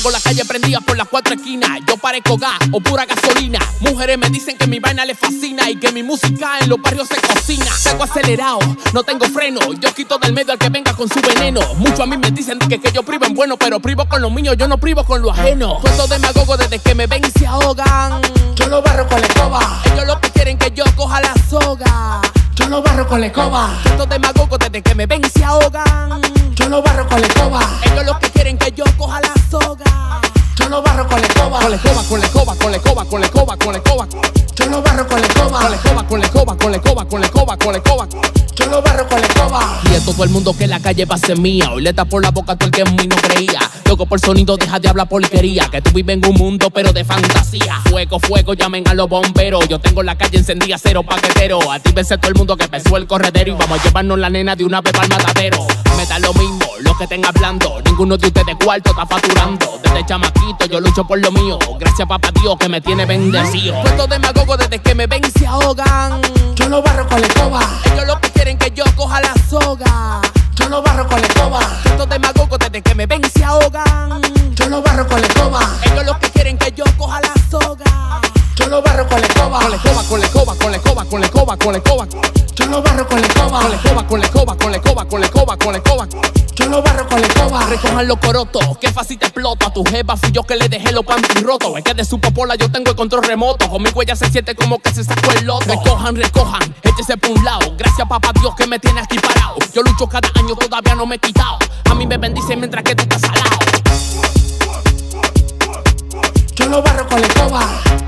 tengo la calle prendida por las cuatro esquinas. Yo parezco gas o pura gasolina. Mujeres me dicen que mi vaina les fascina y que mi música en los barrios se cocina. Tengo acelerado, no tengo freno. Yo quito del medio al que venga con su veneno. Muchos a mí me dicen que, que yo privo en bueno, pero privo con lo mío, yo no privo con lo ajeno. Puesto demagogo desde que me ven y se ahogan. Yo no barro con la escoba. Ellos lo que quieren que yo coja la soga. Yo no barro con la escoba. Puesto demagogo desde que me ven y se ahogan. Yo no barro con la escoba. Ellos lo que quieren que yo coja la soga. Yo no barro con la escoba. Con la escoba, con la escoba, con la escoba, con la escoba, con la escoba. Yo no barro con la escoba. Con la escoba, con la escoba, con la escoba, con la escoba, con la escoba. Yo no barro con la escoba. Y es todo el mundo que la calle va a ser mía. Hoy le por la boca a todo el que en mí no creía. Loco por sonido, deja de hablar porquería. Que tú vives en un mundo, pero de fantasía. Fuego, fuego, llamen a los bomberos. Yo tengo la calle encendida, cero paquetero. Actívense todo el mundo que pesó el corredero. Y vamos a llevarnos la nena de una vez al matadero. Me da lo mismo, lo que estén hablando. Ninguno de ustedes cuarto está facturando. Desde chamaquito yo lucho por lo mío. Gracias, papá Dios, que me tiene bendecido. Puesto demagogo desde que me ven y se ahogan. Yo no barro con la escoba. Ellos lo que quieren que yo coja la soga. Yo no barro con la escoba. Puesto demagogo desde que me ven y se ahogan. Yo no barro con la escoba. Ellos lo que quieren que yo coja la soga. Yo no barro con la escoba. Con la escoba, con la escoba, con la escoba. Yo no barro con la escoba. Con la escoba, con la escoba, con la escoba, con la escoba, con la escoba. Yo no barro con la escoba. Recojan los corotos, que fácil te explota. A tu jefa fui yo que le dejé los panties rotos. Es que de su popola yo tengo el control remoto. Con mi huella se siente como que se sacó el loto. Recojan, recojan, échese por un lado. Gracias, papá Dios, que me tiene aquí parado. Yo lucho cada año, todavía no me he quitado. A mí me bendice mientras que tú estás salado. Yo no barro con la escoba.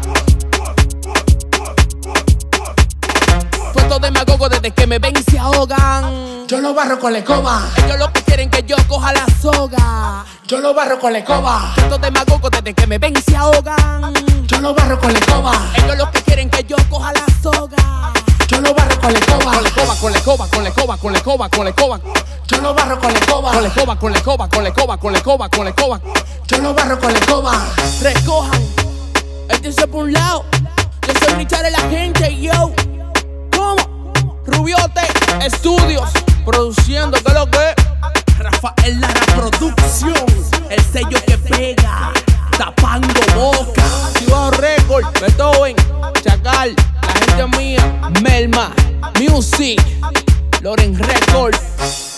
Puesto demagogo desde que me ven y se ahogan. Yo no barro con la escoba. Ellos lo que quieren que yo coja la soga. Yo no barro con la escoba. Puesto demagogo desde que me ven y se ahogan. Yo no barro con la escoba. Ellos lo que quieren que yo coja la soga. Yo no barro con la escoba. Con la escoba, con la escoba, con la escoba, con la escoba, con la escoba. Yo no barro con la escoba. Con la escoba, con la escoba, con la escoba, con la escoba, con la escoba. Yo no barro con la escoba. Recojan, échense por un lado. Yo soy Richard la gente, yo. Rubiote Estudios, produciendo, que lo que? Rafael Lara Producción, el sello que pega, tapando boca. Ciudad Record, Beethoven, Chacal, la gente mía, Melma, Music, Loren Records.